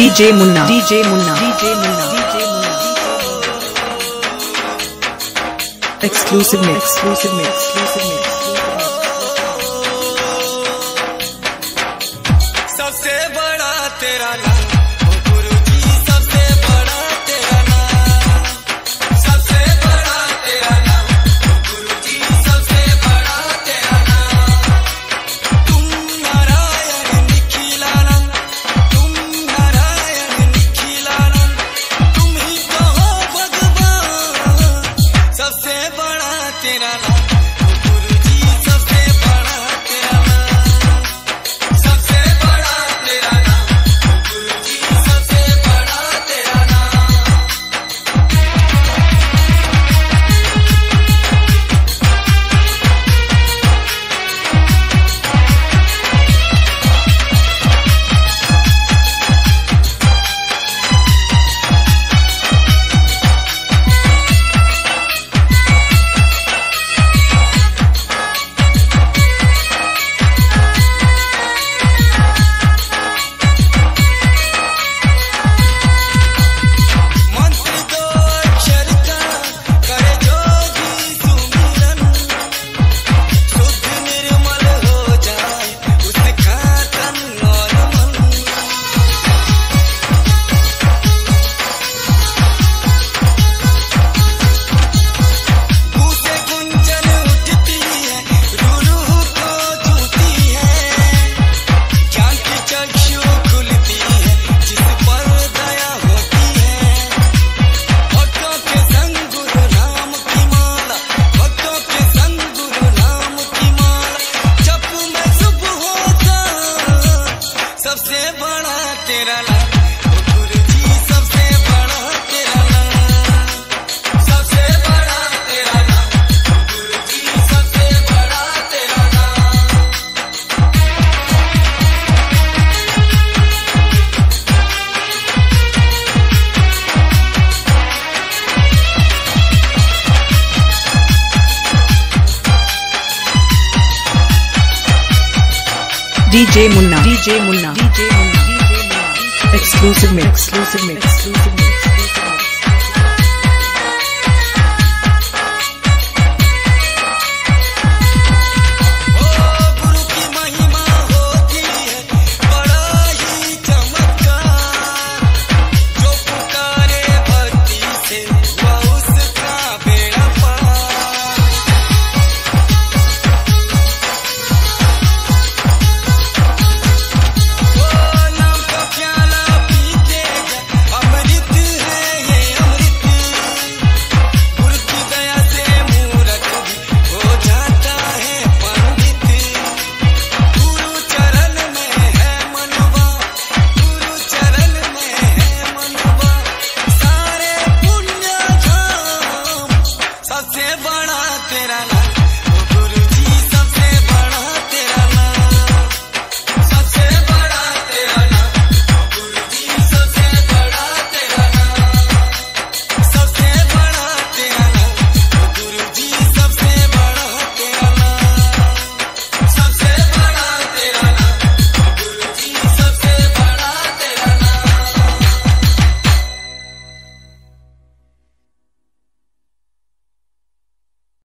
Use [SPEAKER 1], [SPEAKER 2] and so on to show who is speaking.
[SPEAKER 1] DJ Munna DJ Munna DJ Munna Exclusive mix. Exclusive mix. Exclusive mix.
[SPEAKER 2] DJ Munna. DJ Munna. DJ Munna. Exclusive में exclusive में exclusive तेरा
[SPEAKER 1] ना